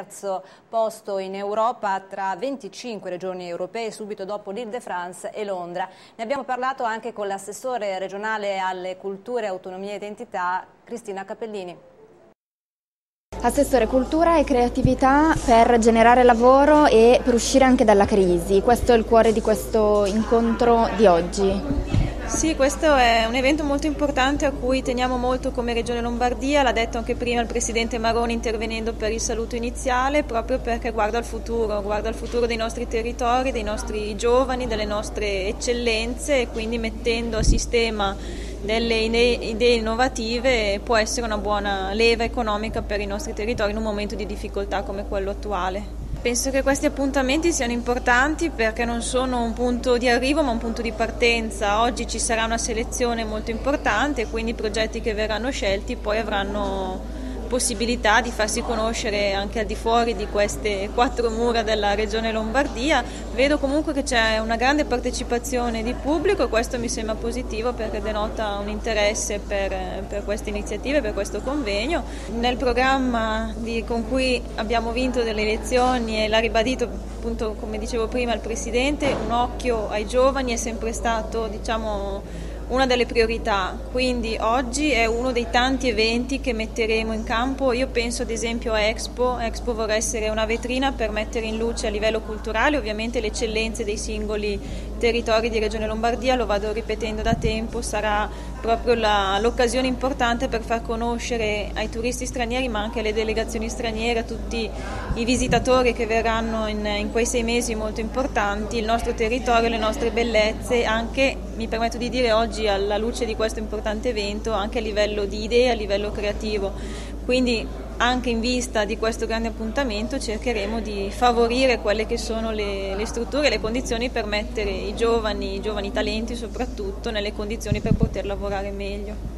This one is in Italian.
terzo posto in Europa tra 25 regioni europee subito dopo l'Île-de-France e Londra. Ne abbiamo parlato anche con l'assessore regionale alle culture, autonomia e identità Cristina Capellini. Assessore cultura e creatività per generare lavoro e per uscire anche dalla crisi, questo è il cuore di questo incontro di oggi. Sì, questo è un evento molto importante a cui teniamo molto come Regione Lombardia, l'ha detto anche prima il Presidente Maroni intervenendo per il saluto iniziale, proprio perché guarda al futuro, guarda al futuro dei nostri territori, dei nostri giovani, delle nostre eccellenze e quindi mettendo a sistema delle idee innovative può essere una buona leva economica per i nostri territori in un momento di difficoltà come quello attuale. Penso che questi appuntamenti siano importanti perché non sono un punto di arrivo ma un punto di partenza. Oggi ci sarà una selezione molto importante quindi i progetti che verranno scelti poi avranno possibilità di farsi conoscere anche al di fuori di queste quattro mura della regione Lombardia. Vedo comunque che c'è una grande partecipazione di pubblico e questo mi sembra positivo perché denota un interesse per, per queste iniziative, per questo convegno. Nel programma di, con cui abbiamo vinto delle elezioni e l'ha ribadito appunto come dicevo prima il Presidente, un occhio ai giovani è sempre stato diciamo, una delle priorità, quindi oggi è uno dei tanti eventi che metteremo in campo. Io penso ad esempio a Expo, Expo vorrà essere una vetrina per mettere in luce a livello culturale ovviamente le eccellenze dei singoli territori di Regione Lombardia, lo vado ripetendo da tempo, sarà proprio la, l'occasione importante per far conoscere ai turisti stranieri ma anche alle delegazioni straniere, a tutti i visitatori che verranno in, in quei sei mesi molto importanti, il nostro territorio, le nostre bellezze, anche mi permetto di dire oggi alla luce di questo importante evento, anche a livello di idee, a livello creativo. Quindi anche in vista di questo grande appuntamento cercheremo di favorire quelle che sono le, le strutture e le condizioni per mettere i giovani, i giovani talenti soprattutto nelle condizioni per poter lavorare meglio.